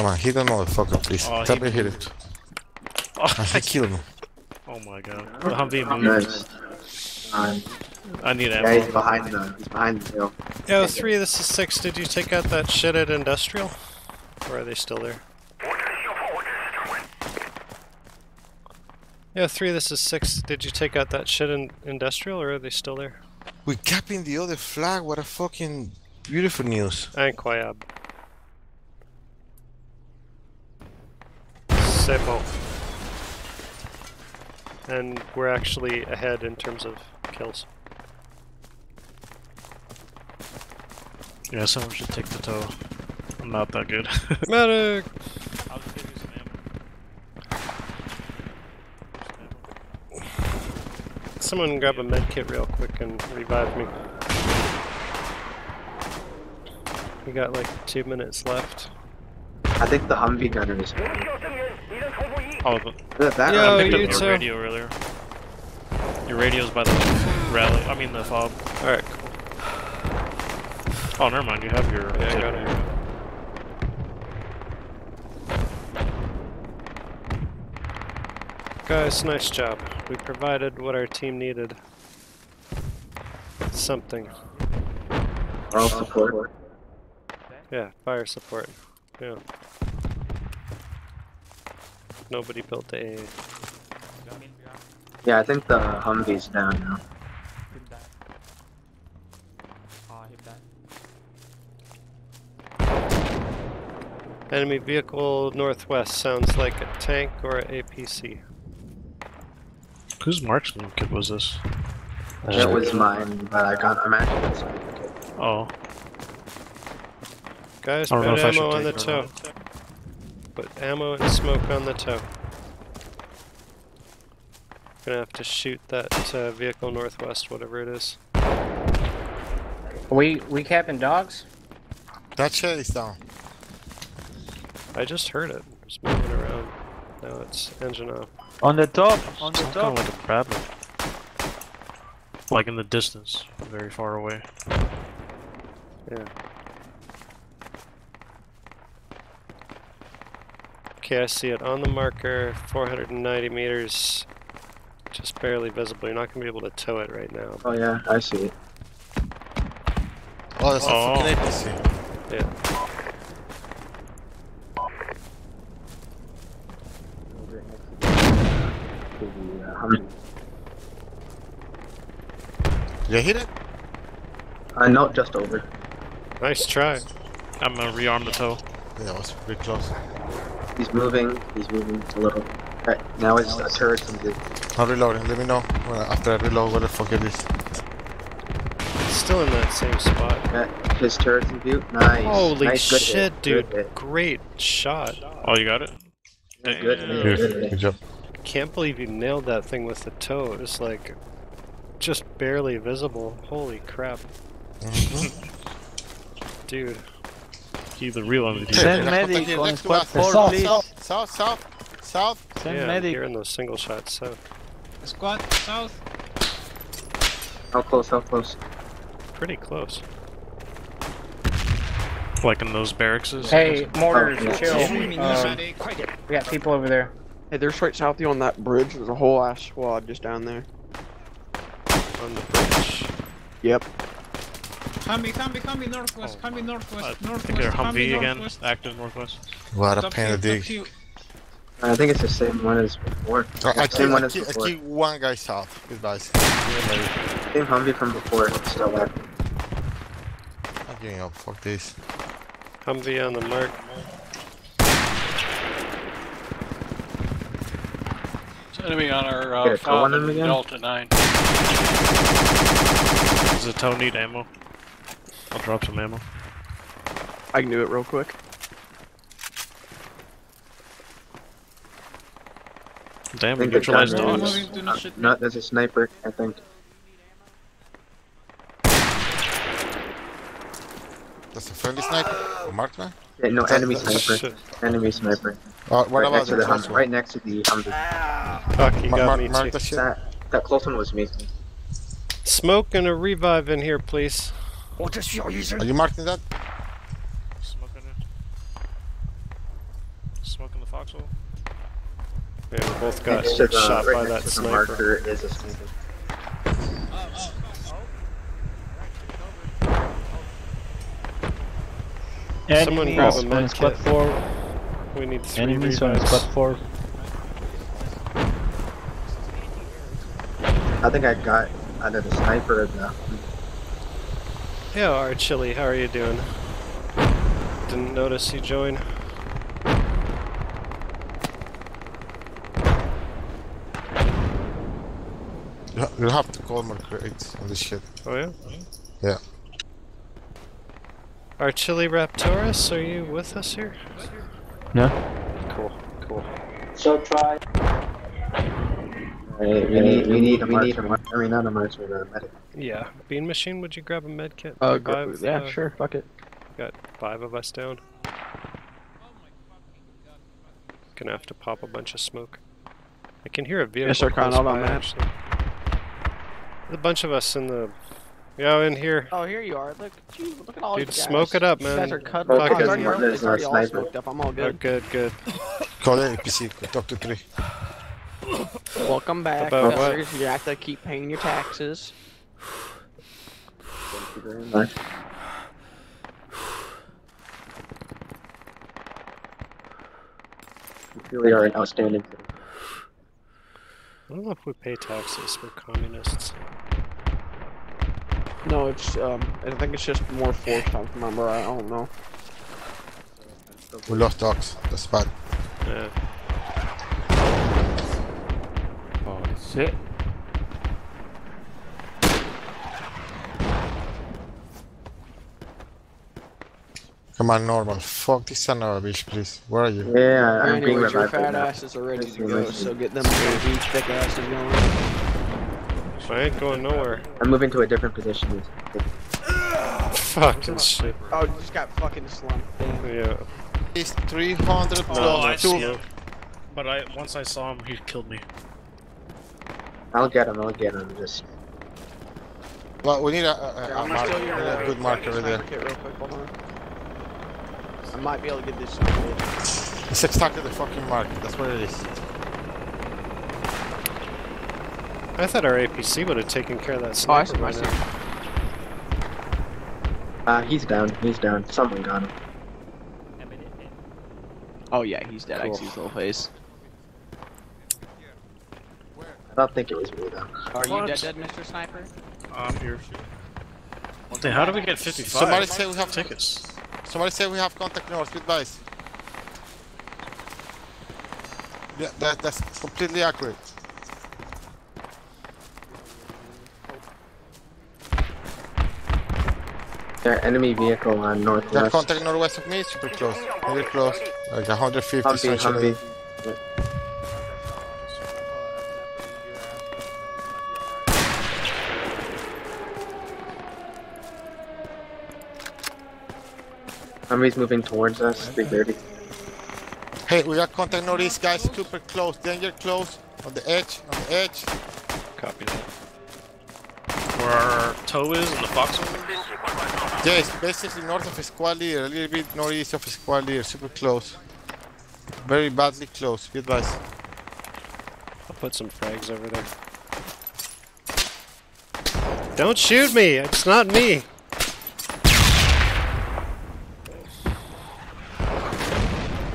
Come on, hit that motherfucker, please. Oh, Tell he me hit it. Oh, I killed him. Oh my god. The Humvee no, moved. it's- um, I need yeah, ammo. he's behind the he's behind the hill. Yo, three, this is six. Did you take out that shit at industrial? Or are they still there? Yeah, three, this is six. Did you take out that shit in industrial or are they still there? We're capping the other flag. What a fucking beautiful news. Incroyable. C'est. And we're actually ahead in terms of kills. Yeah, someone should take the tow. I'm not that good. *laughs* Medic! I'll just give you some ammo. Someone grab a med kit real quick and revive me. We got like two minutes left. I think the Humvee gunner is. Oh, the, That, that Yo, I picked you up too. your radio earlier. Your radio's by the rally. I mean the fob. Alright, cool. Oh, never mind. You have your. Yeah, I got it. Guys, nice job. We provided what our team needed. Something. All support. Yeah, fire support. Yeah. Nobody built a. Yeah, I think the Humvee's down now. Enemy vehicle northwest sounds like a tank or a APC. Whose marksman kit was this? That was mine, but I got. I'm actually. Oh. Guys, I don't know put if I should ammo on the take it or tow. Put ammo and smoke on the tow. Gonna have to shoot that uh, vehicle northwest, whatever it is. We we capping docks? That shed is down. I just heard it. It's moving around. Now it's engine off. On the top, on the top. kind of like a Bradley. Like in the distance, very far away. Yeah. Okay, I see it on the marker, 490 meters. Just barely visible. You're not gonna be able to tow it right now. Oh yeah, I see it. Oh, that's Oh. a fucking APC. Yeah. Did you hit it? I uh, no, just over. Nice try. I'm gonna rearm the tow. Yeah, that was pretty close. He's moving. He's moving a little. Right now it's a turret and the I'm reloading. Let me know when, after I reload what the fuck it is. It's still in that same spot. Yeah, his turret's in view. Nice. Holy nice, good shit, hit, dude. good. Great shot. Oh, you got it? Good, good, Good, hit. good job. Can't believe you nailed that thing with the tow. It was like just barely visible. Holy crap. Mm-hmm. Dude. He the real MVP. Send Next one, medic on next to squad four, South, please. south, south, south, south. Send yeah, I'm medic. hearing those single shots, so Squad south. How close? How close? pretty close. Like in those barracks. Hey, mortars, Oh, chill. yeah. Um, we got people over there. Hey, there's right south of you on that bridge. There's a whole ass squad just down there. On the bridge. Yep. Humvee, Humvee, Humvee, northwest, Humvee, northwest, I northwest, think they're Humvee, Humvee again. northwest. Active northwest. What a Top pain hill, to top dig. hill. I think it's the same one as before. Oh, I same killed, one I as killed, I before. one guy south. Goodbye. Same Humvee from before. It's still there. I'm giving up. Fuck this. Humvee on the mark. It's enemy on our uh, Get a call on Falcon again? Delta 9. Does the tow need ammo? I'll drop some ammo. I can do it real quick. Damn, I we think it's neutralized down docks. Do not shoot No, there's a sniper. I think. That's a friendly sniper. A marksman? Yeah, no, That- enemy sniper. Shit. Enemy sniper. Uh, what right about next to the the close one? Right next to the Humvee. Fuck, you Mark, got mark, me mark too. That that close one was me. Smoke and a revive in here, please. Are you marking that? Smoking it. Smoking the foxhole. Yeah, we both got Next to the, shot right by that to the sniper. marker is a sniper. Someone grab a med on squad kit. four. We need three Enemies on revives. squad four. I think I got either the sniper or the. Yeah, our chili, how are you doing? Didn't notice you join. You ha- You'll have to call more crates on this shit. Oh yeah? Yeah. Our chili Raptorus, are you with us here? No. Cool, cool. So try. Right, we need we need a we need a mar- I mean not a marksman, but a medic. Yeah. Bean Machine, would you grab a med kit? Uh, Five, yeah, uh, sure. Fuck it. Got five of us down. Gonna have to pop a bunch of smoke. I can hear a vehicle. Yes, sir, close Colonel, on by, actually. There's a bunch of us in the. Yeah, in here. Oh, here you are. Look, gee, look at all Dude, you guys. smoke it up, You man. guys are cut. Fuck Oh, it. it's already, it's already all smoked up. I'm all Oh, good. good, good. Call the APC. Talk to three. Welcome back. About what? You have to keep paying your taxes. Thank you very much. You really are an outstanding. citizen. don't know if we pay taxes. We're communists. No, it's um. I think it's just more force time. Remember, I don't know. We lost dogs. That's bad. Yeah. Shit. Come on, normal. Fuck this son of a bitch, please. Where are you? Yeah, I'm being Anyways, your revived right fat now. asses are ready to go, realized so get them these thick asses going. I ain't going nowhere. I'm moving to a different position. Fucking shit. Oh, you just got fucking slumped. Damn. Yeah. He's 300 Oh, I see him. But I once I saw him, he killed me. I'll get him. I'll get him. Just Well, we need a, a, Here, a, I'm mark, steal your we need uh, a good marker sniper there. quick. I might be able to get this. Shot. It's exactly the fucking mark. That's what it is. I thought our APC would have taken care of that Oh, I sniper see. I see. now. uh, he's down. He's down. Someone got him. Oh yeah, he's dead. I Cool. can see his little face. I don't think it was me though. Are you What? dead, dead, Mr. Sniper? I'm here. Then how do we get 55? Somebody say we have tickets. Somebody say we have contact north with Vice. Yeah, that, that's completely accurate. There, enemy vehicle on Got northwest. contact northwest of me, super close. Very close. Like 150 Humvee, essentially. Humvee. Humvee's moving towards us. 330. Hey, we got contact northeast, guys. Super close. Danger close. On the edge. On the edge. Copy that. Where our tow is and the foxhole? Yes, basically north of squad leader. A little bit northeast of squad leader. Super close. Very badly close. Be advised. I'll put some frags over there. Don't shoot me! It's not me!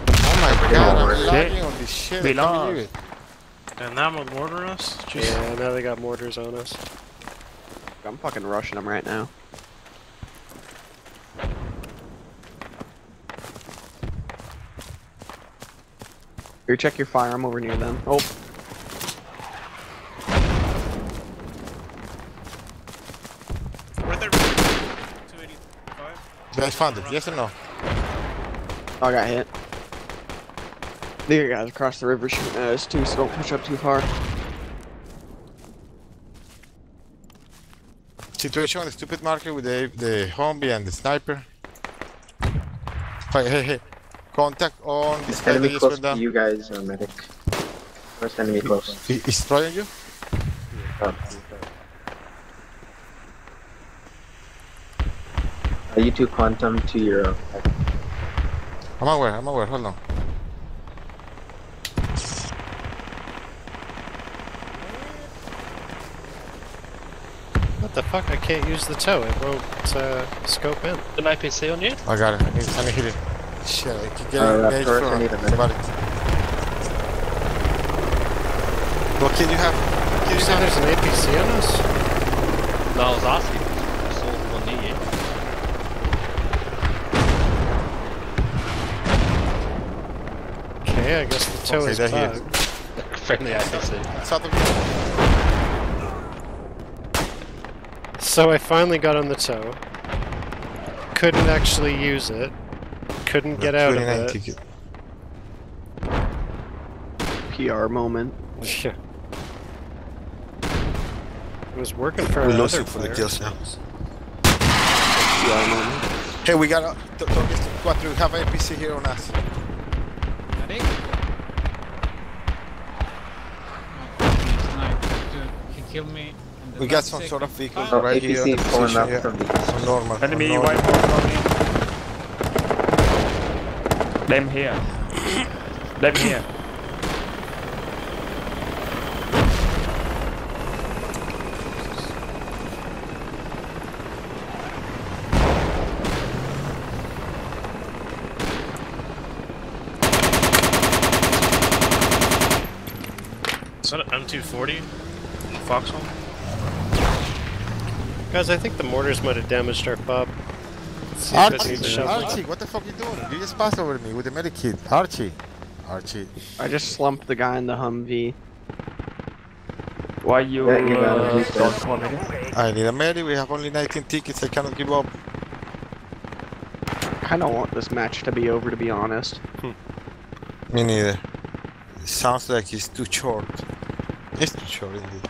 Oh my god, I'm Shit. lagging on this shit. We I can't lost. believe it. And that will mortar us? Jeez. Yeah, now they got mortars on us. I'm fucking rushing them right now. Here, check your fire. I'm over near them. Oh, Right there. 285. Guys found it, yes or no? Oh, I got hit. The other guys across the river shooting at us too, so don't push up too far. Situation on the stupid marker with the the Humvee and the sniper. Hey, hey, hey. Contact on this guy that Enemy close to down. you guys, uh, medic. First enemy close. He, he's throwing you? Oh. Uh, you two quantum to your. Uh, I'm aware, I'm aware, hold on. The fuck? I can't use the tow. It won't uh, scope in. An APC on you? I got it, I need, I need to hit it. Shit, I keep Uh, getting that engaged turret, I need a minute. Got it. What kid you have? Kid You you said have? there's an APC on us? No, I was asking. I saw one near you. Okay, I guess the tow Okay, is they're here. bugged. Friendly APC. South So I finally got on the tow. Couldn't actually use it. Couldn't get out of 29 it. ticket. PR moment. Yeah. *laughs* It was working for We our lost other you for the player. kills now. Hey, we got a. Don't get Quattro, we have an APC here on us. Medic? Snipe. Dude, he killed me. In the We got some sort of vehicle Oh, right here. on APC the is pulling position up here. from the. On normal. Enemy on normal. white wall coming. Them here. Them here. Is that an M240 Foxhole? Guys, I think the mortars might have damaged our FOB. Let's see if it Archie. Archie, what the fuck are you doing? You just passed over me with the medikit. Archie. Archie. I just slumped the guy in the Humvee. Why you, Yeah, you uh, it. don't want it? I need a medic. We have only 19 tickets. I cannot give up. I don't want this match to be over, to be honest. Me neither. It sounds like it's too short. It's too short indeed.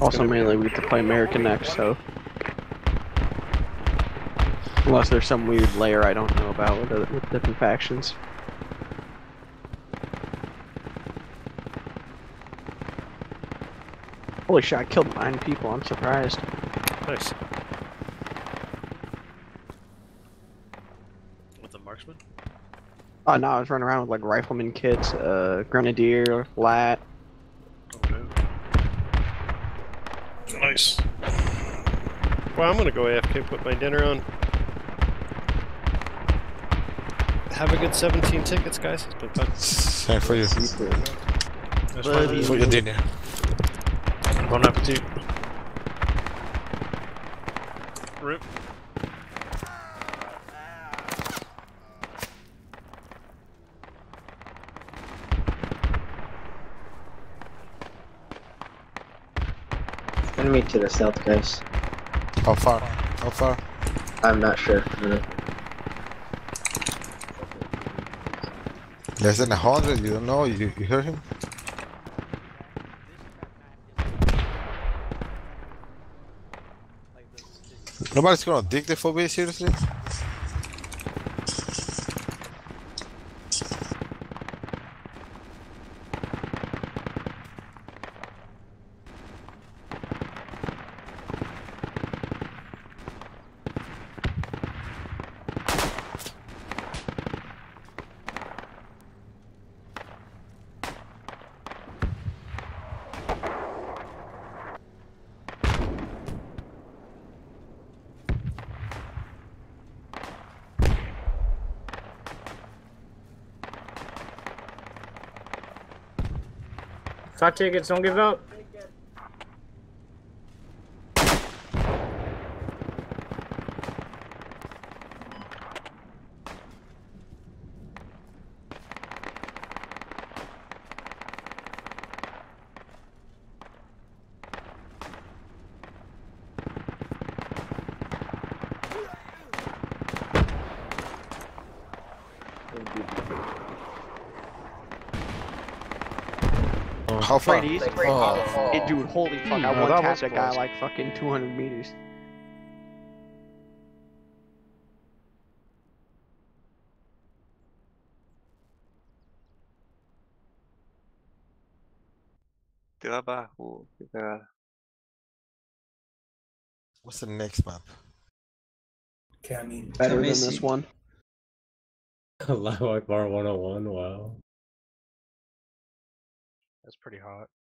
Also, mainly we get to play American next, so. Unless there's some weird layer I don't know about with, other, with different factions. Holy shit, I killed nine people, I'm surprised. Nice. With the marksman? Oh no, I was running around with like rifleman kits, uh, grenadier, lat. Nice. Well, I'm gonna go AFK, put my dinner on. Have a good 17 tickets, guys. It's been fun. Same for you. There's Buddy. For your dinner. Bon appetit. Rip. Enemy to the south, guys. How far? How far? I'm not sure. Less than a hundred. You don't know. You, you heard him? Nobody's gonna dig the phobia seriously. Five tickets, don't give up. How far? Freddy's? Oh. Hey, dude, holy fuck, hmm. I Oh, one that tapped was that guy like fucking 200 meters. Trabajo. What's the next map? Can I better than this one. *laughs* Allahu Akbar 101, wow. Pretty hot.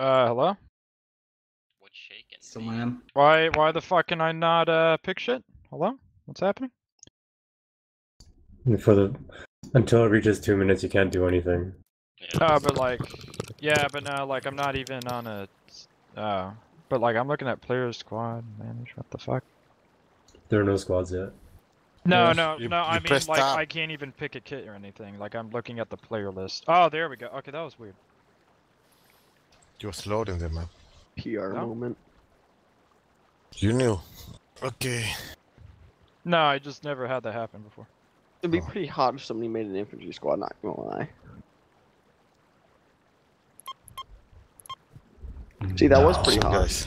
Uh, hello? What's shaking? So man. Why, why the fuck can I not, uh, pick shit? Hello? What's happening? For the until it reaches two minutes, you can't do anything. Uh, but like, yeah, but no, like I'm not even on a, uh, but like I'm looking at player squad manage. What the fuck? There are no squads yet. No, Yeah. no, You- no. I mean, like tab. I can't even pick a kit or anything. Like I'm looking at the player list. Oh, there we go. Okay, that was weird. Just loading them, man. PR No? moment. You knew. Okay. No, I just never had that happen before. It'd be oh. pretty hot if somebody made an infantry squad. Not gonna lie. See, that was pretty Awesome, hot. guys.